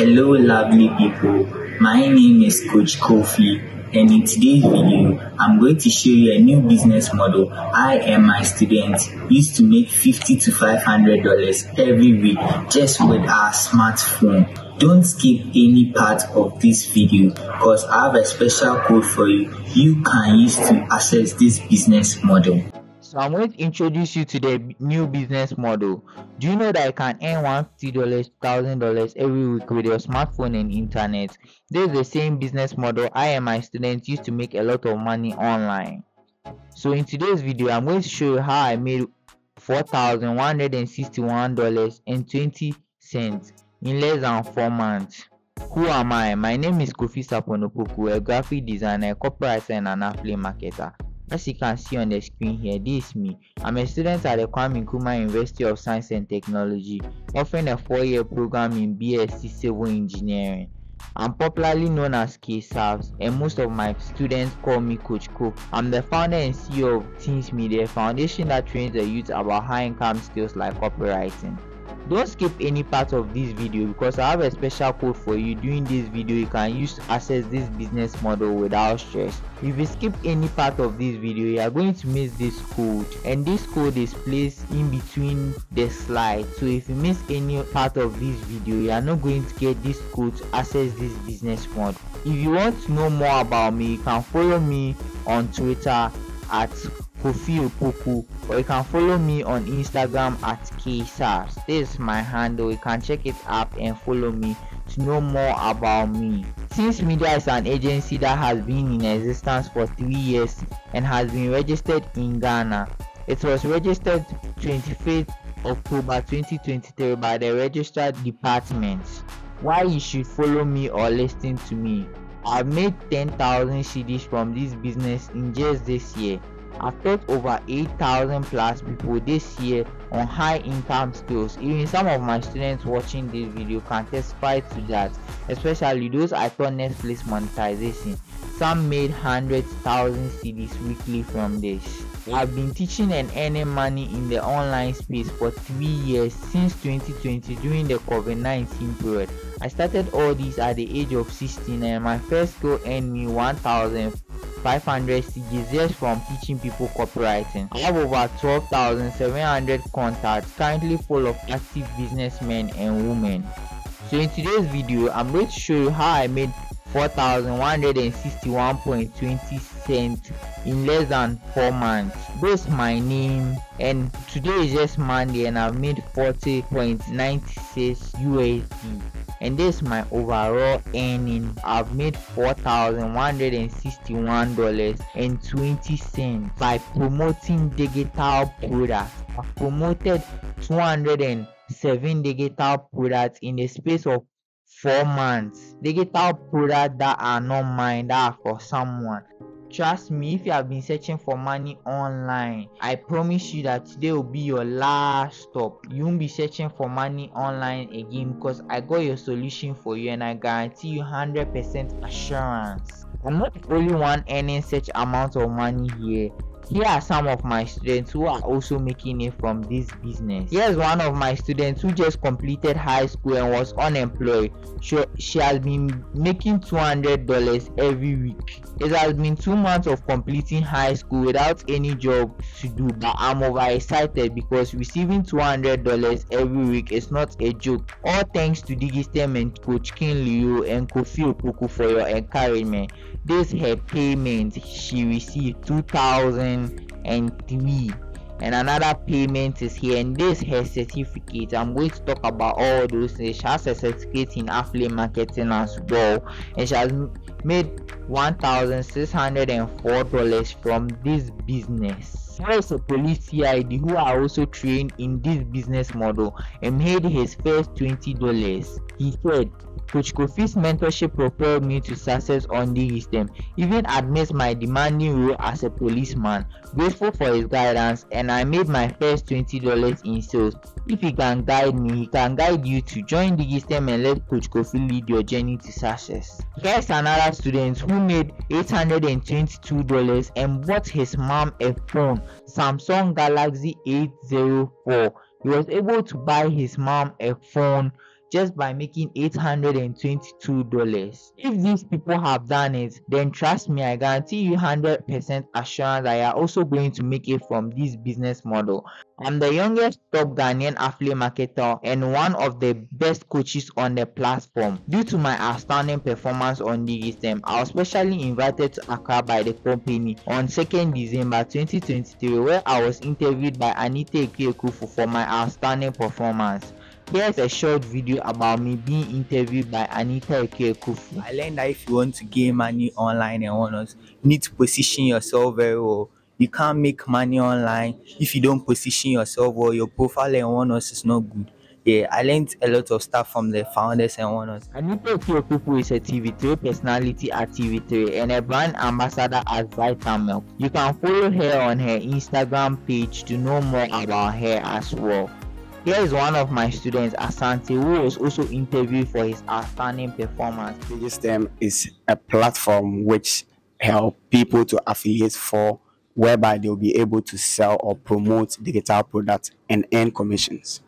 Hello lovely people, my name is Coach Kofi and in today's video I'm going to show you a new business model I and my students used to make 50 to 500 dollars every week just with our smartphone. Don't skip any part of this video because I have a special code for you you can use to access this business model. So I'm going to introduce you to the new business model. Do you know that you can earn $150, $1,000 every week with your smartphone and internet? This is the same business model I and my students used to make a lot of money online. So in today's video, I'm going to show you how I made $4,161.20 in less than 4 months. Who am I? My name is Kofi Saponopoku, a graphic designer, copywriter and an affiliate marketer. As you can see on the screen here, this is me. I'm a student at the Kwame Nkrumah University of Science and Technology, offering a four-year program in BSc Civil Engineering. I'm popularly known as KSAVS and most of my students call me Coach Co. I'm the founder and CEO of Teens Media, foundation that trains the youth about high income skills like copywriting don't skip any part of this video because i have a special code for you. During this video you can use access this business model without stress. If you skip any part of this video you are going to miss this code. And this code is placed in between the slide so if you miss any part of this video you are not going to get this code to access this business model. If you want to know more about me you can follow me on twitter at Kofi Opoku or you can follow me on Instagram at KSARS. This is my handle. You can check it up and follow me to know more about me. Since Media is an agency that has been in existence for three years and has been registered in Ghana. It was registered 25th October 2023 by the registered department. Why you should follow me or listen to me? I've made 10,000 cedis from this business in just this year affect over 8,000 plus people this year on high income skills. Even some of my students watching this video can testify to that, especially those I taught Netflix monetization. Some made hundreds, thousands, cedis weekly from this. I've been teaching and earning money in the online space for three years since 2020 during the COVID 19 period. I started all these at the age of 16 and my first goal earned me 1,000. 500 CGZs from teaching people copywriting. I have over 12,700 contacts currently full of active businessmen and women. So in today's video, I'm going to show you how I made 4161.20 cents in less than 4 months. That's my name and today is just Monday and I've made 40.96 USD. And this is my overall earning. I've made four thousand one hundred and sixty one dollars and twenty cents by promoting digital products. I've promoted two hundred and seven digital products in the space of four months. Digital products that are not mine that are for someone Trust me, if you have been searching for money online, I promise you that today will be your last stop. You won't be searching for money online again because I got your solution for you and I guarantee you 100% assurance. I'm not the only one earning such amount of money here. Here are some of my students who are also making it from this business. Here's one of my students who just completed high school and was unemployed. She, she has been making $200 every week. It has been two months of completing high school without any job to do, but I'm overexcited because receiving $200 every week is not a joke. All thanks to Digistem and Coach King Liu and Kofi Opoku for your encouragement. This her payment she received 2000 and three. And another payment is here and this her certificate i'm going to talk about all those things. She has a certificate in affiliate marketing as well. And she has made one thousand six hundred and four dollars from this business. There is a police cid who are also trained in this business model and made his first twenty dollars. He said Coach Kofi's mentorship propelled me to success on DigiStem, even amidst my demanding role as a policeman. Grateful for his guidance, and I made my first $20 in sales. If he can guide me, he can guide you to join DigiStem and let Coach Kofi lead your journey to success. Here's another student who made $822 and bought his mom a phone, Samsung Galaxy 804. He was able to buy his mom a phone just by making $822. If these people have done it, then trust me, I guarantee you 100% assurance that you are also going to make it from this business model. I'm the youngest top Ghanaian affiliate marketer and one of the best coaches on the platform. Due to my outstanding performance on DigiStem, I was specially invited to Accra by the company on 2nd December 2023 where I was interviewed by Anita Ekwekufu for my outstanding performance. Here's a short video about me being interviewed by Anita Ekwekufu. I learned that if you want to gain money online and whatnot, you need to position yourself very well you can't make money online if you don't position yourself well. your profile and whatnot is not good. Yeah, I learned a lot of stuff from the founders and whatnot. Anita Ekwekufu is a TV3 personality at TV3 and a brand ambassador at Vitamilk. You can follow her on her Instagram page to know more about her as well. Here is one of my students, Asante, who was also interviewed for his outstanding performance. DigiStem is a platform which help people to affiliate for whereby they'll be able to sell or promote digital products and earn commissions.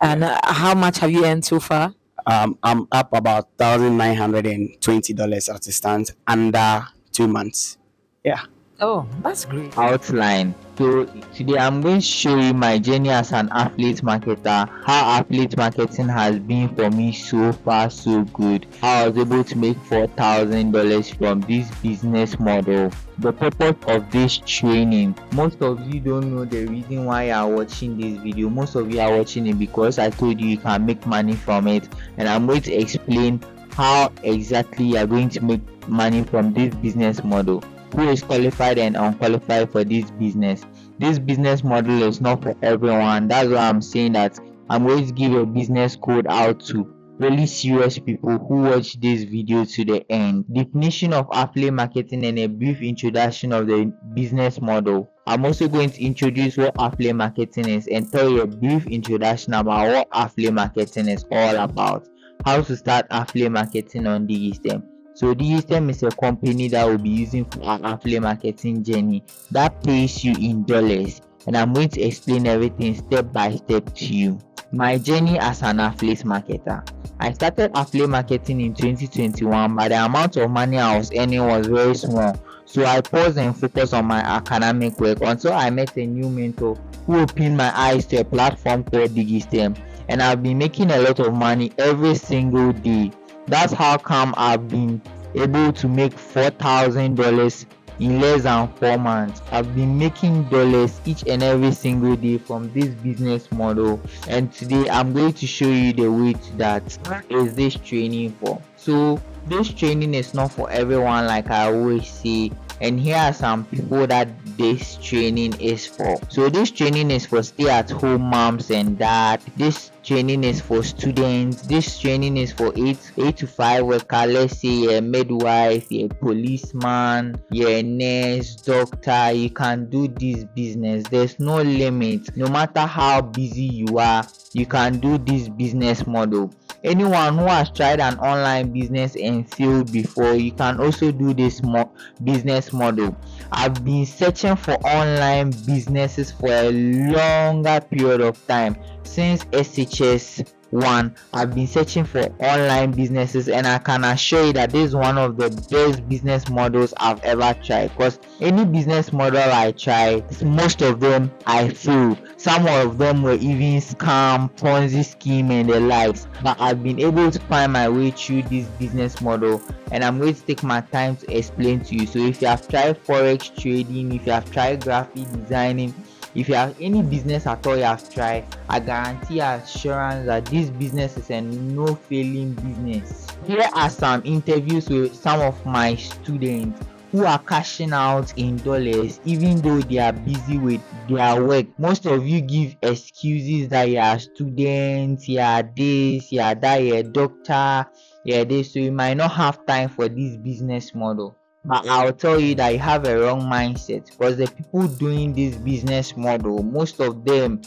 And uh, how much have you earned so far? Um, I'm up about thousand nine hundred and twenty dollars as it stand under two months. Yeah. Oh, that's great. Outline. So today I'm going to show you my journey as an affiliate marketer, how affiliate marketing has been for me so far so good, how I was able to make $4,000 from this business model. The purpose of this training, most of you don't know the reason why you are watching this video. Most of you are watching it because I told you you can make money from it and I'm going to explain how exactly you are going to make money from this business model who is qualified and unqualified for this business. This business model is not for everyone. That's why I'm saying that I'm going to give a business code out to really serious people who watch this video to the end. Definition of affiliate marketing and a brief introduction of the business model. I'm also going to introduce what affiliate marketing is and tell you a brief introduction about what affiliate marketing is all about. How to start affiliate marketing on DigiStem so DSM is a company that will be using for uh-huh. our affiliate marketing journey that pays you in dollars. And I'm going to explain everything step by step to you. My journey as an affiliate marketer. I started affiliate marketing in 2021 but the amount of money I was earning was very small. So I paused and focused on my academic work until I met a new mentor who opened my eyes to a platform called DigiStem and I've been making a lot of money every single day that's how come I've been able to make four thousand dollars in less than four months. I've been making dollars each and every single day from this business model, and today I'm going to show you the way to that. What is this training for? So, this training is not for everyone, like I always say and here are some people that this training is for so this training is for stay at home moms and dad this training is for students. This training is for 8 8 to 5 worker. Let's say a midwife a policeman a nurse doctor. You can do this business. There's no limit. No matter how busy you are you can do this business model anyone who has tried an online business and failed before you can also do this mo- business model. I've been searching for online businesses for a longer period of time since shs one i've been searching for online businesses and i can assure you that this is one of the best business models i've ever tried because any business model i try most of them i failed. Some of them were even scam ponzi scheme and the likes. But i've been able to find my way through this business model and i'm going to take my time to explain to you. So if you have tried forex trading if you have tried graphic designing if you have any business at all you have tried i guarantee assurance that this business is a no failing business. Here are some interviews with some of my students who are cashing out in dollars even though they are busy with their work. Most of you give excuses that you are students you are this you are that you are doctor you are this. So you might not have time for this business model but I'll tell you that you have a wrong mindset because the people doing this business model, most of them,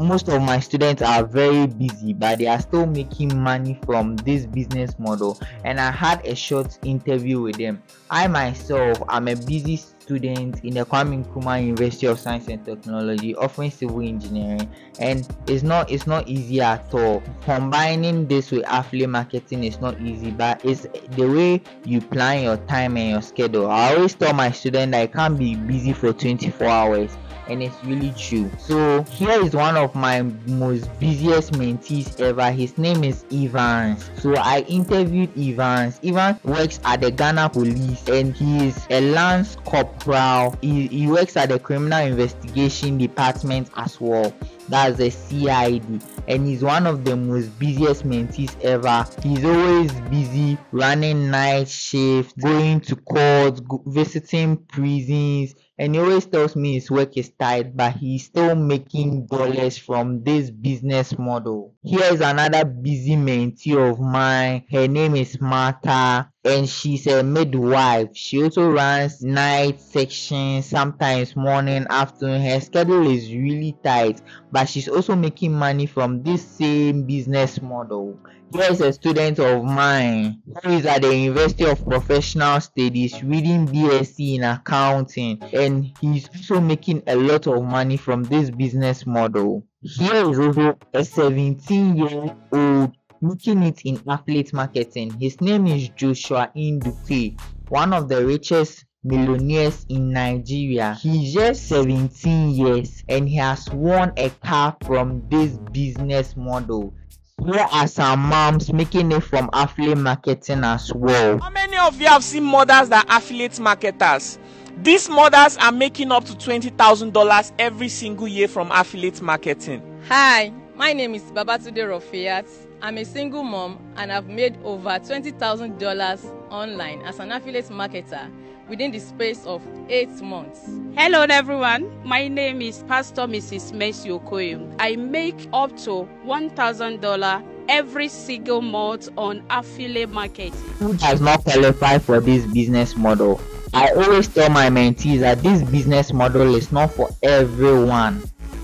most of my students are very busy, but they are still making money from this business model. And I had a short interview with them. I myself, I'm a busy student in the Kwame Nkrumah University of Science and Technology offering civil engineering and it's not it's not easy at all. Combining this with affiliate marketing is not easy but it's the way you plan your time and your schedule. I always tell my students I can't be busy for 24 hours and it's really true. So here is one of my most busiest mentees ever. His name is Evans. So I interviewed Evans. Evans works at the Ghana Police and he is a lance corporal. He, he works at the Criminal Investigation Department as well. That's a CID and he's one of the most busiest mentees ever. He's always busy running night shifts, going to courts, visiting prisons, and he always tells me his work is tight but he's still making dollars from this business model. Here is another busy mentee of mine. Her name is martha and she's a midwife. She also runs night section sometimes morning afternoon. Her schedule is really tight but she's also making money from this same business model. Here is a student of mine who is at the University of Professional Studies reading BSc in accounting and he's also making a lot of money from this business model. Here is also a 17 year old making it in affiliate marketing. His name is Joshua Induke, one of the richest millionaires in Nigeria. He's just 17 years and he has won a car from this business model. Here are some moms making it from affiliate marketing as well. How many of you have seen mothers that are affiliate marketers? These mothers are making up to $20,000 every single year from affiliate marketing. Hi, my name is Babatunde Rofiat. I'm a single mom and I've made over $20,000 online as an affiliate marketer within the space of eight months. Hello everyone, my name is Pastor Mrs. Mercy Okoye. I make up to $1,000 every single month on affiliate marketing. Who does not qualify for this business model? I always tell my mentees that this business model is not for everyone.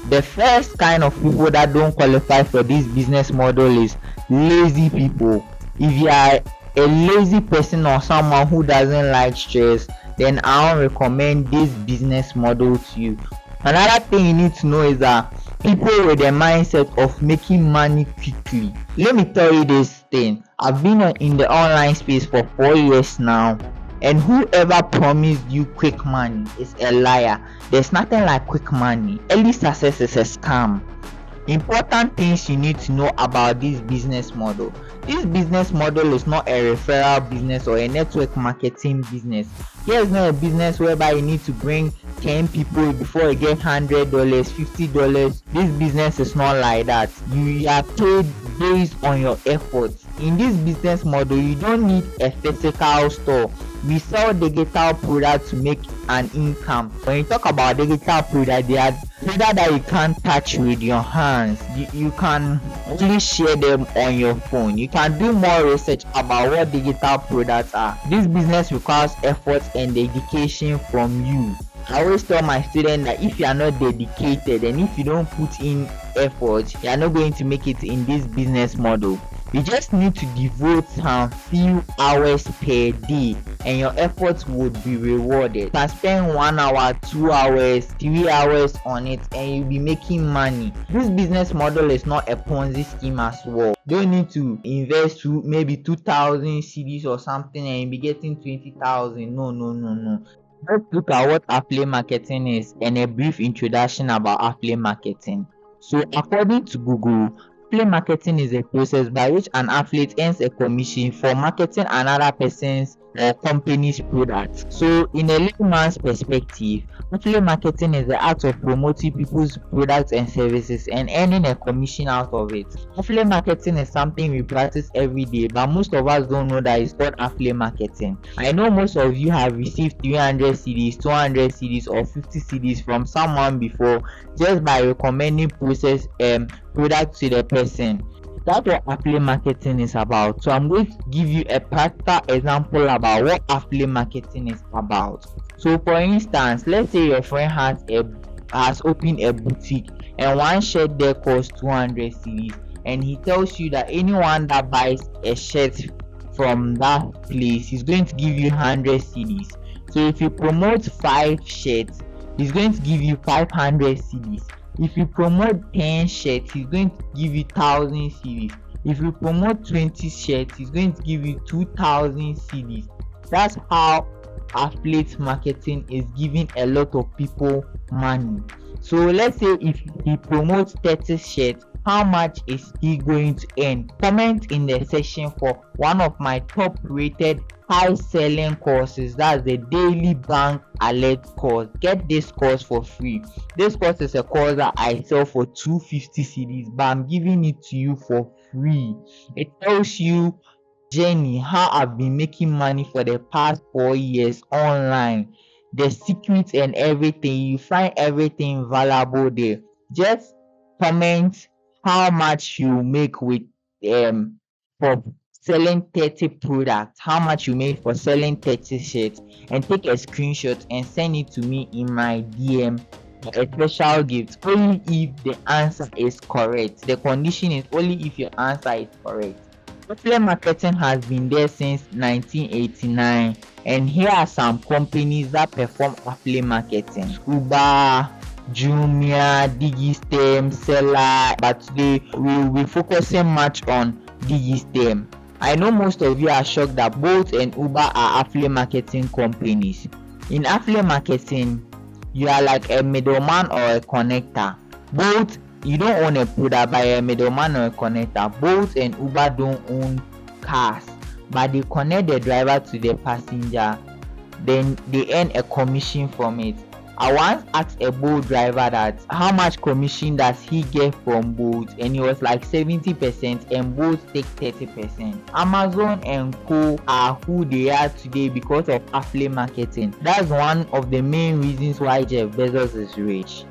The first kind of people that don't qualify for this business model is lazy people. If you are a lazy person or someone who doesn't like stress then i will recommend this business model to you. Another thing you need to know is that people with the mindset of making money quickly. Let me tell you this thing. I've been in the online space for four years now and whoever promised you quick money is a liar. There's nothing like quick money. Early success is a scam important things you need to know about this business model. This business model is not a referral business or a network marketing business. Here is not a business whereby you need to bring 10 people before you get hundred dollars fifty dollars. This business is not like that. You are paid based on your efforts. In this business model you don't need a physical store we sell digital products to make an income. When you talk about digital product they are product that you can't touch with your hands. You, you can only share them on your phone. You can do more research about what digital products are. This business requires effort and dedication from you. I always tell my students that if you are not dedicated and if you don't put in effort, you are not going to make it in this business model. You just need to devote some few hours per day and your efforts would be rewarded. You can spend one hour, two hours, three hours on it and you'll be making money. This business model is not a Ponzi scheme as well. Don't need to invest to maybe 2000 cedis or something and be getting 20,000. No, no, no, no. Let's look at what affiliate marketing is and a brief introduction about affiliate marketing. So, according to Google, Affiliate marketing is a process by which an affiliate earns a commission for marketing another person's or company's product. So, in a layman's perspective, affiliate marketing is the act of promoting people's products and services and earning a commission out of it. Affiliate marketing is something we practice every day, but most of us don't know that it's called affiliate marketing. I know most of you have received 300 cedis, 200 cedis, or 50 cedis from someone before just by recommending process um products to the person that's what affiliate marketing is about. So i'm going to give you a practical example about what affiliate marketing is about. So for instance let's say your friend has a has opened a boutique and one shirt there costs 200 cedis and he tells you that anyone that buys a shirt from that place is going to give you 100 cedis So if you promote five shirts, he's going to give you 500 cedis. If you promote 10 shirts, he's going to give you 1000 cedis If you promote 20 shirts, he's going to give you 2000 cedis That's how affiliate marketing is giving a lot of people money. So let's say if he promotes 30 shirts, how much is he going to earn? Comment in the section for one of my top rated high selling courses. That's the daily bank alert course. Get this course for free. This course is a course that i sell for 250 cedis but i'm giving it to you for free. It tells you journey how i've been making money for the past four years online. The secrets and everything. You find everything valuable there. Just comment how much you make with um for selling 30 products how much you make for selling 30 shirts and take a screenshot and send it to me in my dm a special gift only if the answer is correct. The condition is only if your answer is correct. Affiliate marketing has been there since 1989 and here are some companies that perform affiliate marketing. Uber jumia digistem seller but today we will be focusing much on digistem I know most of you are shocked that Bolt and Uber are affiliate marketing companies. In affiliate marketing, you are like a middleman or a connector. Both you don't own a product by a middleman or a connector. Bolt and Uber don't own cars, but they connect the driver to the passenger. Then they earn a commission from it. I once asked a Bolt driver that how much commission does he get from Bolt and he was like 70% and Bolt take 30%. Amazon and Co are who they are today because of affiliate marketing. That's one of the main reasons why Jeff Bezos is rich.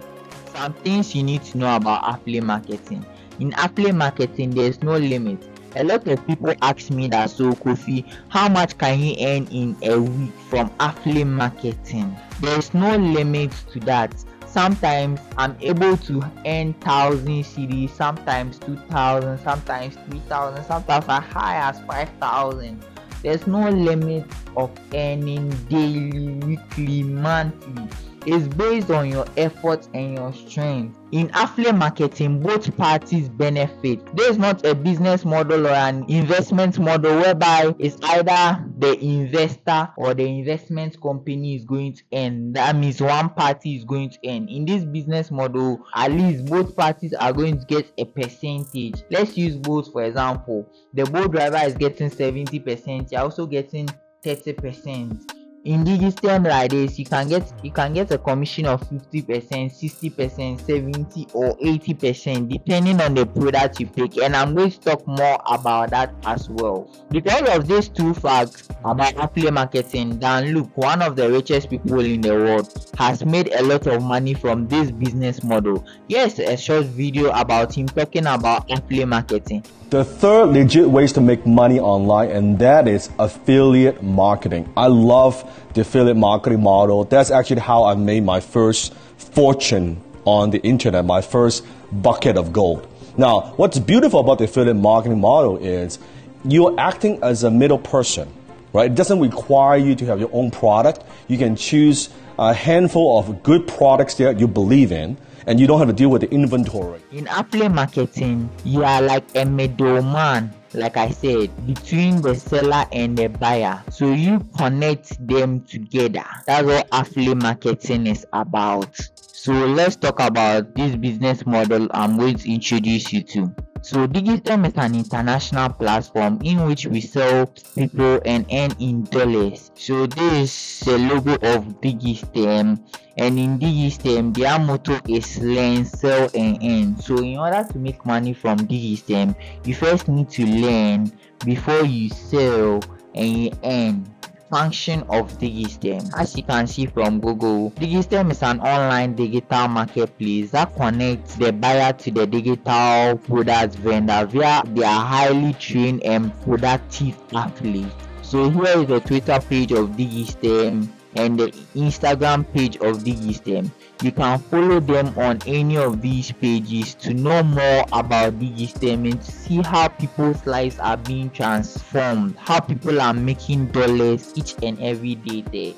Some things you need to know about affiliate marketing. In affiliate marketing, there's no limit a lot of people ask me that so kofi how much can you earn in a week from affiliate marketing? There's no limit to that. Sometimes i'm able to earn thousand cedis sometimes two thousand sometimes three thousand sometimes as high as five thousand. There's no limit of earning daily weekly monthly is based on your effort and your strength. In affiliate marketing, both parties benefit. There is not a business model or an investment model whereby it's either the investor or the investment company is going to end. That means one party is going to end. In this business model, at least Bolt parties are going to get a percentage. Let's use both for example. The Bolt driver is getting 70%, you're also getting 30% in digistem like this you can get you can get a commission of 50 percent 60 percent 70 or 80 percent depending on the product you pick. And i'm going to talk more about that as well. Because of these two facts about affiliate marketing Dan Lok one of the richest people in the world has made a lot of money from this business model. Here's a short video about him talking about affiliate marketing the third legit ways to make money online, and that is affiliate marketing. I love the affiliate marketing model. That's actually how I made my first fortune on the internet, my first bucket of gold. Now, what's beautiful about the affiliate marketing model is you're acting as a middle person, right? It doesn't require you to have your own product. You can choose a handful of good products that you believe in and you don't have to deal with the inventory. In affiliate marketing, you are like a middleman, like I said, between the seller and the buyer. So you connect them together. That's what affiliate marketing is about. So let's talk about this business model I'm going to introduce you to. So Digistem is an international platform in which we sell people and earn in dollars. So this is the logo of Digistem and in Digistem their motto is learn, sell and earn. So in order to make money from Digistem, you first need to learn before you sell and you earn function of Digistem. As you can see from Google, Digistem is an online digital marketplace that connects the buyer to the digital product vendor via their highly trained and productive athletes. So here is the Twitter page of Digistem and the Instagram page of Digistem. You can follow them on any of these pages to know more about Digistem and to see how people's lives are being transformed, how people are making dollars each and every day there.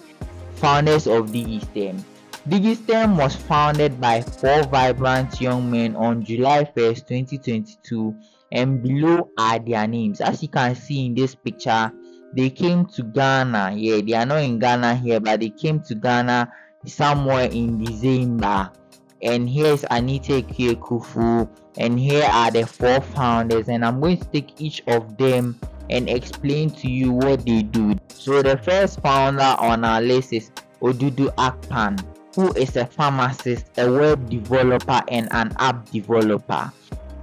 founders of DigiStem. DigiStem was founded by four vibrant young men on July 1st, 2022, and below are their names. As you can see in this picture, they came to Ghana. Yeah, they are not in Ghana here, but they came to Ghana somewhere in December. And here's Anita Kufu, and here are the four founders. And I'm going to take each of them and explain to you what they do. So the first founder on our list is Odudu Akpan who is a pharmacist, a web developer, and an app developer.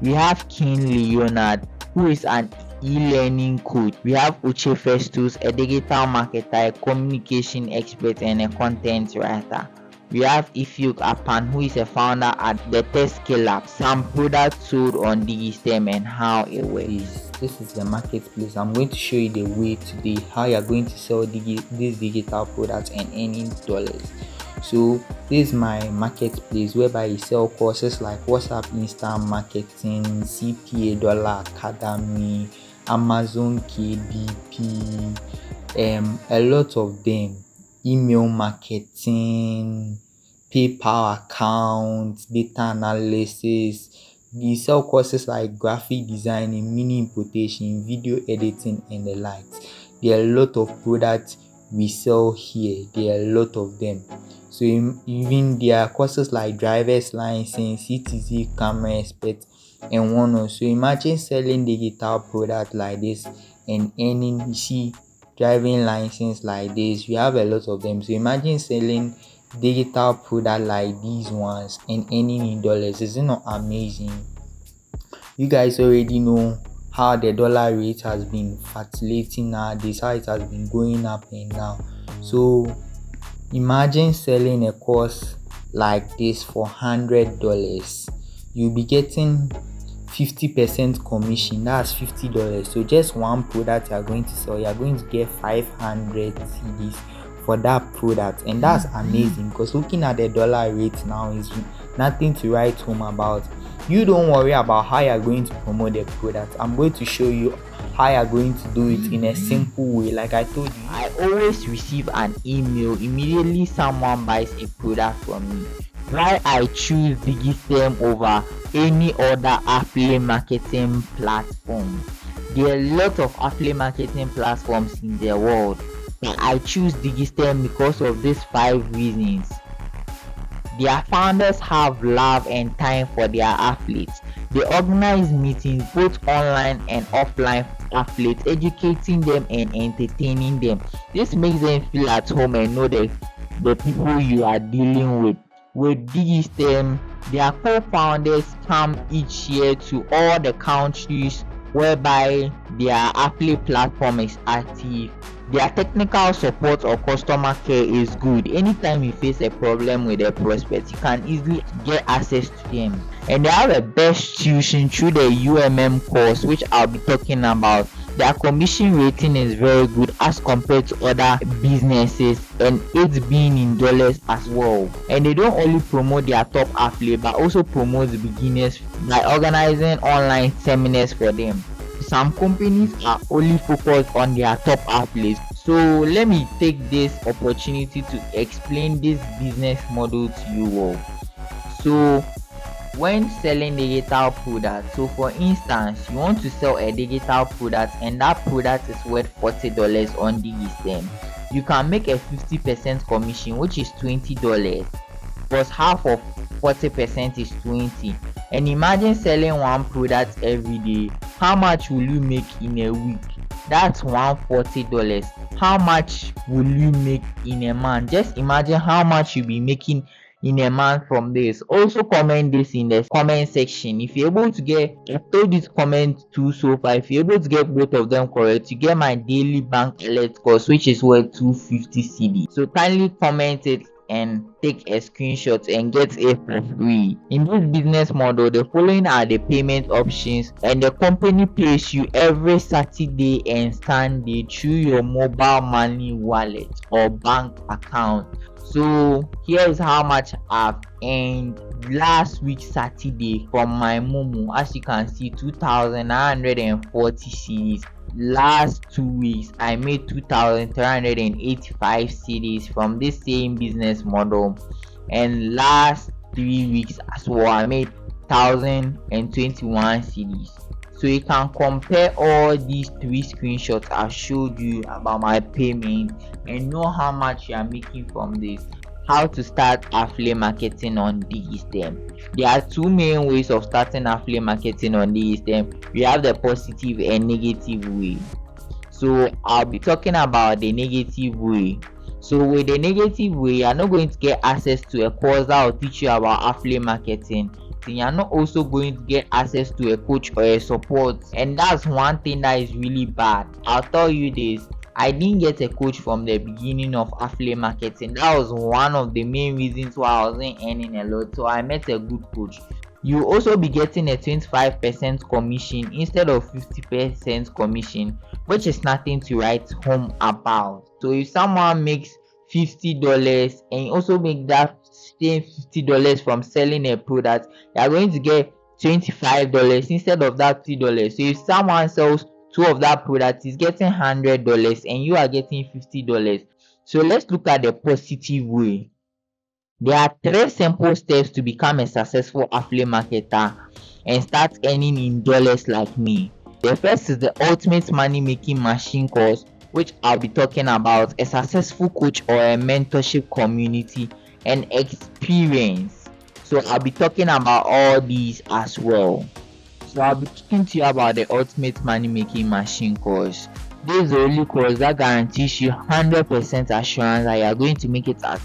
We have King Leonard, who is an e-learning coach. We have Uche Festus, a digital marketer, a communication expert, and a content writer. We have Ifiok Akpan, who is a founder at the Test Lab. Some products sold on DigiStem and how it works. This is the marketplace. I'm going to show you the way today how you're going to sell digi- these digital products and earning dollars so this is my marketplace whereby you sell courses like whatsapp instant marketing cpa dollar academy amazon kdp um a lot of them. Email marketing paypal accounts, data analysis. You sell courses like graphic designing mini importation video editing and the likes. There are a lot of products we sell here. There are a lot of them. So even there are courses like driver's license, CTC camera expert, and one or so. Imagine selling digital product like this and earning you see driving license like this. We have a lot of them. So imagine selling digital product like these ones and earning in dollars. Is it amazing? You guys already know how the dollar rate has been fluctuating nowadays how it has been going up and down. So Imagine selling a course like this for $100. You'll be getting 50% commission. That's $50. So just one product you're going to sell, you're going to get 500 cedis for that product. And that's mm-hmm. amazing because looking at the dollar rate now is nothing to write home about. You don't worry about how you're going to promote the product. I'm going to show you how you're going to do it in a mm-hmm. simple way like i told you i always receive an email immediately someone buys a product from me why i choose digistem over any other affiliate marketing platform there are a lot of affiliate marketing platforms in the world but i choose digistem because of these five reasons their founders have love and time for their athletes they organize meetings both online and offline athletes, educating them and entertaining them. This makes them feel at home and know that the people you are dealing with. With DigiStem, their co-founders come each year to all the countries whereby their affiliate platform is active. Their technical support or customer care is good. Anytime you face a problem with a prospect, you can easily get access to them and they have a best tuition through the UMM course which I'll be talking about. Their commission rating is very good as compared to other businesses and it's being in dollars as well. And they don't only promote their top affiliate but also promote the beginners by organizing online seminars for them. Some companies are only focused on their top affiliates. So let me take this opportunity to explain this business model to you all. So when selling digital products so for instance you want to sell a digital product and that product is worth $40 on DigiStem you can make a 50% commission which is $20 because half of 40% is 20 and imagine selling one product every day how much will you make in a week? That's $140 how much will you make in a month? Just imagine how much you'll be making in a month from this. Also comment this in the comment section. If you're able to get i to comment two so far if you're able to get both of them correct you get my daily bank alert course which is worth 250 cd so kindly comment it and take a screenshot and get it for free. In this business model, the following are the payment options and the company pays you every Saturday and Sunday through your mobile money wallet or bank account so here is how much i've earned last week saturday from my momo. As you can see 2940 cedis last two weeks i made 2385 cedis from this same business model. And last three weeks as well i made 1021 cedis so you can compare all these three screenshots i showed you about my payment and know how much you are making from this. How to start affiliate marketing on digistem there are two main ways of starting affiliate marketing on digistem we have the positive and negative way. So i'll be talking about the negative way. So with the negative way you're not going to get access to a course that will teach you about affiliate marketing you're not also going to get access to a coach or a support and that's one thing that is really bad i'll tell you this I didn't get a coach from the beginning of affiliate marketing. That was one of the main reasons why I wasn't earning a lot. So I met a good coach. You also be getting a 25% commission instead of 50% commission, which is nothing to write home about. So if someone makes $50 and also make that same $50 from selling a product, you are going to get $25 instead of that $3. So if someone sells two of that product is getting hundred dollars and you are getting fifty dollars. So let's look at the positive way. There are three simple steps to become a successful affiliate marketer and start earning in dollars like me. The first is the ultimate money making machine course which i'll be talking about a successful coach or a mentorship community and experience so i'll be talking about all these as well so I'll be talking to you about the ultimate money making machine course. This is the only course that guarantees you 100% assurance that you are going to make it as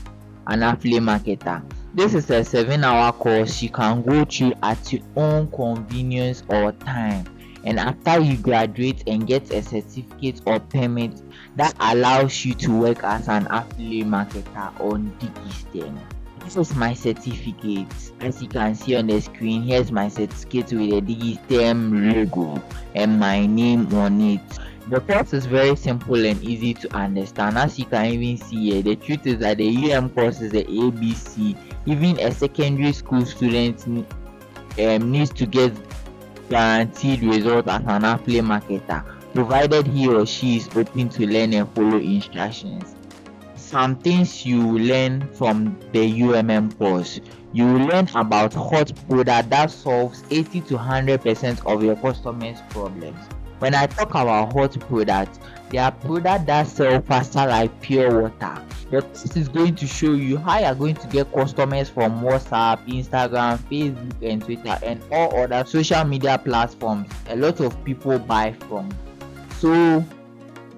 an affiliate marketer. This is a 7 hour course you can go through at your own convenience or time. And after you graduate and get a certificate or permit that allows you to work as an affiliate marketer on Digistem this is my certificate. As you can see on the screen here's my certificate with a digistem logo and my name on it. The course is very simple and easy to understand. As you can even see here the truth is that the um course is the abc even a secondary school student um, needs to get guaranteed result as an affiliate marketer provided he or she is open to learn and follow instructions some things you learn from the UMM course. You learn about hot product that solves 80 to 100 percent of your customers' problems. When I talk about hot products, they are products that sell faster like pure water. Course is going to show you how you are going to get customers from WhatsApp, Instagram, Facebook, and Twitter, and all other social media platforms a lot of people buy from. So,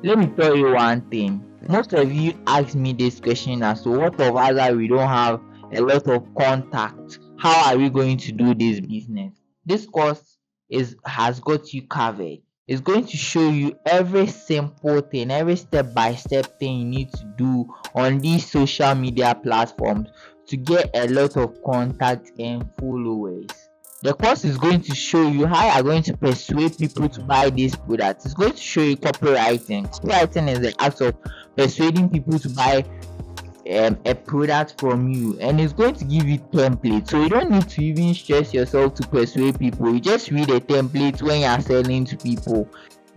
let me tell you one thing. Most of you ask me this question as to what of other we don't have a lot of contact how are we going to do this business? This course is has got you covered it's going to show you every simple thing every step by step thing you need to do on these social media platforms to get a lot of contact and followers. The course is going to show you how you are going to persuade people to buy this product. It's going to show you copywriting. Copywriting is the act of persuading people to buy um, a product from you and it's going to give you template so you don't need to even stress yourself to persuade people. You just read a template when you are selling to people.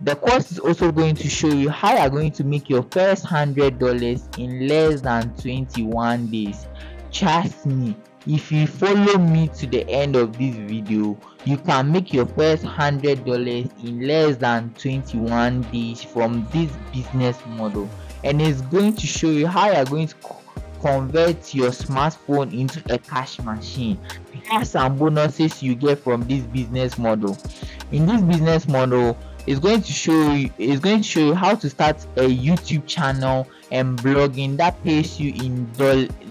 The course is also going to show you how you are going to make your first hundred dollars in less than 21 days. Trust me if you follow me to the end of this video you can make your first hundred dollars in less than 21 days from this business model. And it's going to show you how you're going to convert your smartphone into a cash machine. Are some bonuses you get from this business model. In this business model it's going to show you it's going to show you how to start a youtube channel and blogging that pays you in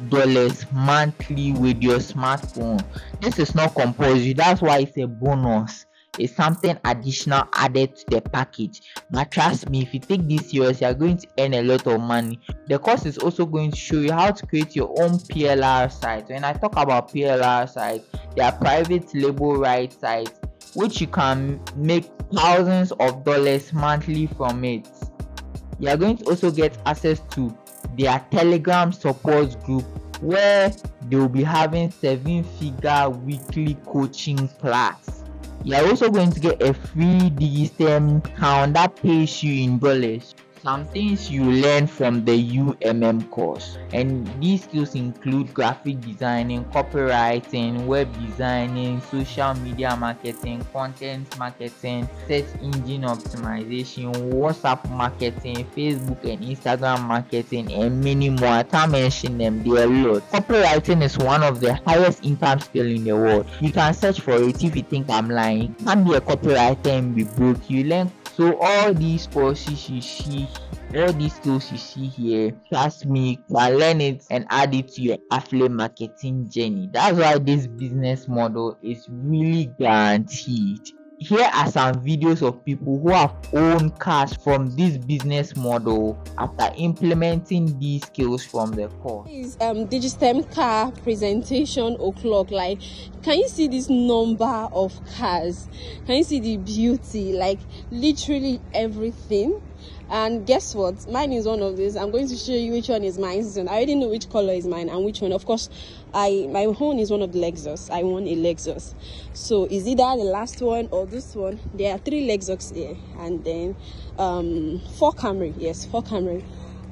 dollars monthly with your smartphone. This is not compulsory. That's why it's a bonus it's something additional added to the package. But trust me if you take this serious you are going to earn a lot of money. The course is also going to show you how to create your own plr site. When i talk about plr sites they are private label right sites which you can make thousands of dollars monthly from it. You are going to also get access to their telegram support group where they will be having seven figure weekly coaching class you're also going to get a free DigiStem account that pays you in dollars some things you learn from the UMM course, and these skills include graphic designing, copywriting, web designing, social media marketing, content marketing, search engine optimization, WhatsApp marketing, Facebook and Instagram marketing, and many more. I can't mention them, there are lots. Copywriting is one of the highest income skill in the world. You can search for it if you think I'm lying. You can be a copywriter and be broke. You learn so all these courses you see all these skills you see here trust me you can learn it and add it to your affiliate marketing journey. That's why this business model is really guaranteed here are some videos of people who have owned cash from this business model after implementing these skills from the course. Is um DigiStem car presentation o'clock. Like, can you see this number of cars? Can you see the beauty? Like, literally everything and guess what? Mine is one of these. I'm going to show you which one is mine. I already know which color is mine and which one. Of course, I my home is one of the Lexus. I want a Lexus. So is either the last one or this one? There are three Lexus here, and then um, four Camry. Yes, four Camry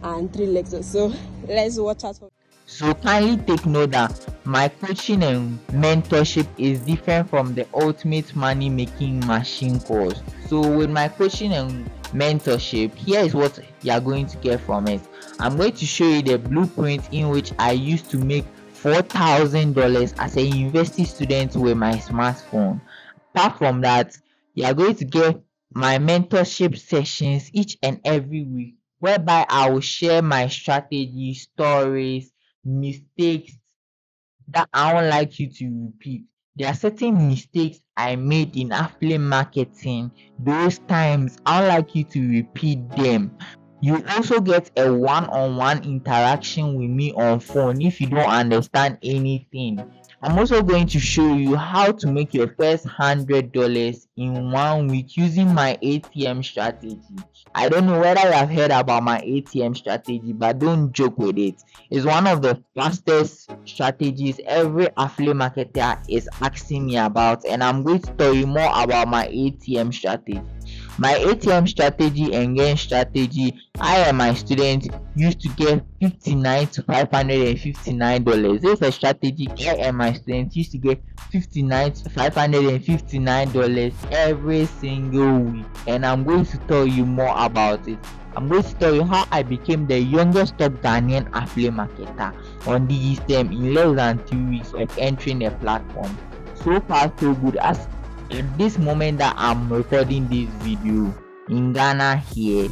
and three Lexus. So let's watch out. For- so kindly take note that my coaching and mentorship is different from the ultimate money making machine course. So with my coaching and mentorship. Here is what you are going to get from it. I'm going to show you the blueprint in which i used to make four thousand dollars as a university student with my smartphone. Apart from that you are going to get my mentorship sessions each and every week whereby i will share my strategy stories mistakes that i would like you to repeat there are certain mistakes I made in affiliate marketing. Those times, I'd like you to repeat them. You also get a one on one interaction with me on phone if you don't understand anything. I'm also going to show you how to make your first hundred dollars in one week using my ATM strategy. I don't know whether you have heard about my ATM strategy, but don't joke with it. It's one of the fastest strategies every affiliate marketer is asking me about, and I'm going to tell you more about my ATM strategy. My ATM strategy and gain strategy, I and my students used to get 59 to 559 dollars. This is a strategy I and my students used to get 59 to 559 dollars every single week, and I'm going to tell you more about it. I'm going to tell you how I became the youngest top Ghanaian affiliate marketer on the system in less than two weeks of entering the platform. So far, so good. As at this moment that i'm recording this video in ghana here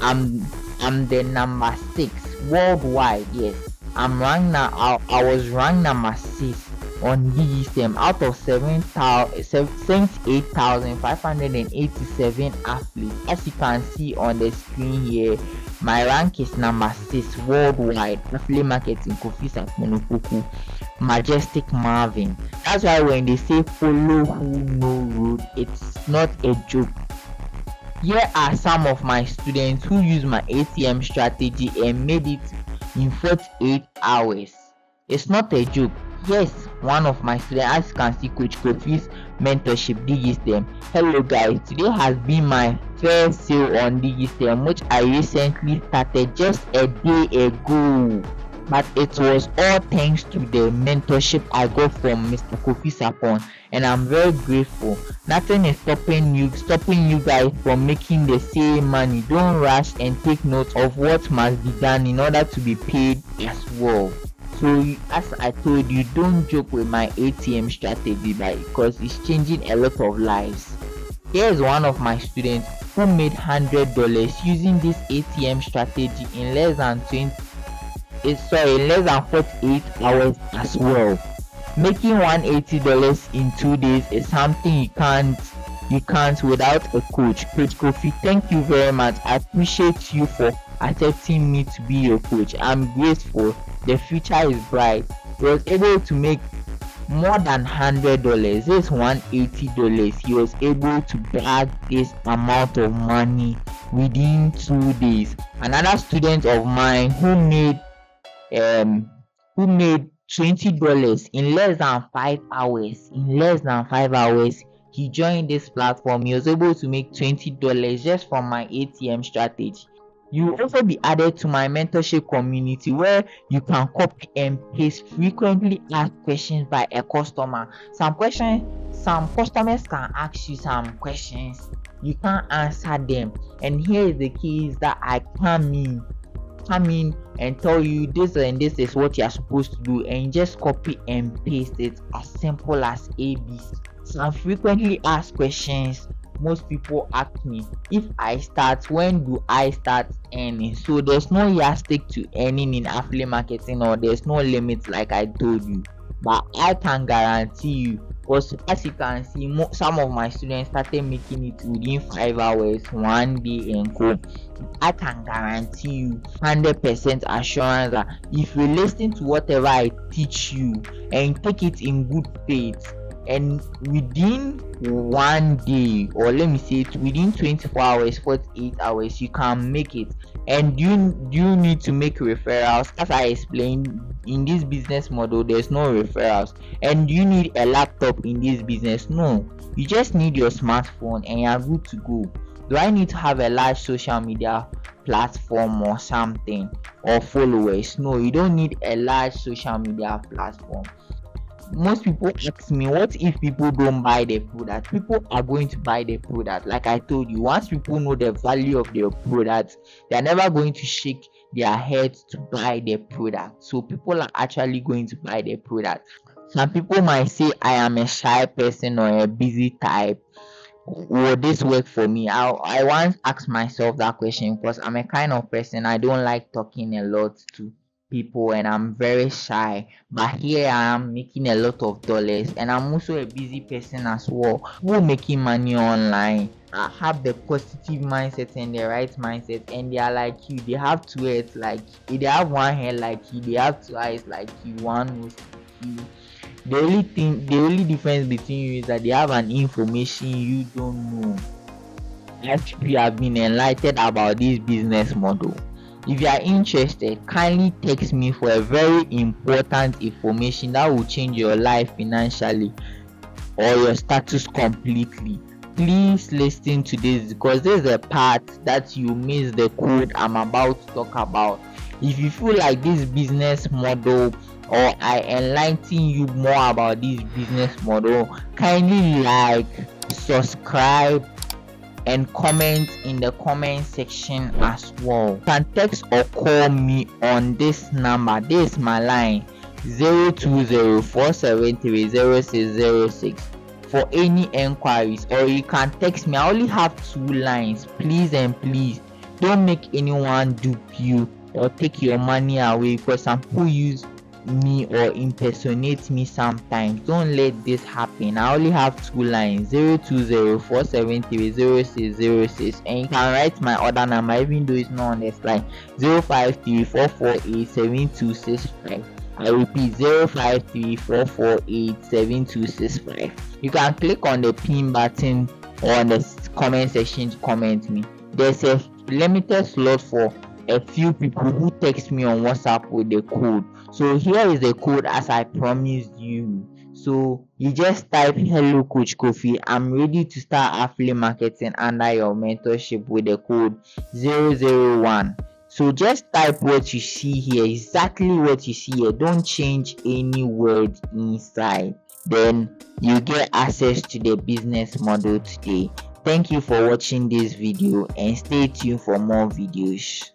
i'm i'm the number six worldwide yes i'm ranked now i, I was ranked number six on DigiStem out of 78,587 athletes. As you can see on the screen here, my rank is number 6 worldwide. Affiliate marketing Kofi Sarpong Opoku. Majestic Marvin. That's why when they say follow who know road, it's not a joke. Here are some of my students who use my ATM strategy and made it in 48 hours. It's not a joke. Yes, one of my students, as you can see, Coach Kofi's mentorship DigiStem. Hello guys, today has been my first sale on DigiStem, which I recently started just a day ago but it was all thanks to the mentorship I got from Mr. Kofi Sarpong and I'm very grateful. Nothing is stopping you stopping you guys from making the same money. Don't rush and take note of what must be done in order to be paid as well. So as I told you, don't joke with my ATM strategy because it's changing a lot of lives. Here is one of my students who made hundred dollars using this ATM strategy in less than 20 is sorry less than 48 hours as well. Making $180 in two days is something you can't you can't without a coach. Coach kofi thank you very much. I appreciate you for accepting me to be your coach. I'm grateful. The future is bright. He was able to make more than hundred dollars. This one eighty dollars he was able to bag this amount of money within two days. Another student of mine who made um who made twenty dollars in less than five hours in less than five hours he joined this platform. He was able to make 20 dollars just from my atm strategy. You will also be added to my mentorship community where you can copy and paste frequently asked questions by a customer. Some questions some customers can ask you some questions. You can't answer them. And here is the key is that i come in come in and tell you this and this is what you are supposed to do and just copy and paste it as simple as abc some frequently asked questions most people ask me if i start when do i start earning? So there's no yardstick to earning in affiliate marketing or there's no limit like i told you. But i can guarantee you because as you can see some of my students started making it within five hours one day and go i can guarantee you 100% assurance that if you listen to whatever i teach you and take it in good faith and within one day or let me say it within 24 hours 48 hours you can make it. And you you need to make referrals? As i explained in this business model there's no referrals. And you need a laptop in this business? No. You just need your smartphone and you're good to go do i need to have a large social media platform or something? Or followers? No you don't need a large social media platform. Most people ask me what if people don't buy the product? People are going to buy the product. Like i told you once people know the value of their product they're never going to shake their heads to buy the product. So people are actually going to buy the product. Some people might say i am a shy person or a busy type will this work for me i i once asked myself that question because i'm a kind of person i don't like talking a lot to people and I'm very shy. But here I am making a lot of dollars and I'm also a busy person as well who making money online. I have the positive mindset and the right mindset and they are like you. They have two heads like you. They have one head like you. They have two eyes like you. One nose like you. The only thing, the only difference between you is that they have an information you don't know. If you have been enlightened about this business model. If you are interested kindly text me for a very important information that will change your life financially or your status completely. Please listen to this because there's a part that you miss the code i'm about to talk about. If you feel like this business model or i enlighten you more about this business model kindly like subscribe and comment in the comment section as well. You can text or call me on this number. This is my line 0204730606 for any enquiries or you can text me. I only have two lines. Please and please don't make anyone dupe you or take your money away because some people use me or impersonate me sometimes don't let this happen i only have two lines 0204730606 and you can write my other number even though it's not on this line 0534487265 I repeat 0534487265. You can click on the pin button or on the comment section to comment me. There's a limited slot for a few people who text me on WhatsApp with the code. So here is the code as I promised you. So you just type hello coach Kofi. I'm ready to start affiliate marketing under your mentorship with the code 001. So just type what you see here, exactly what you see here. Don't change any word inside. Then you get access to the business model today. Thank you for watching this video and stay tuned for more videos.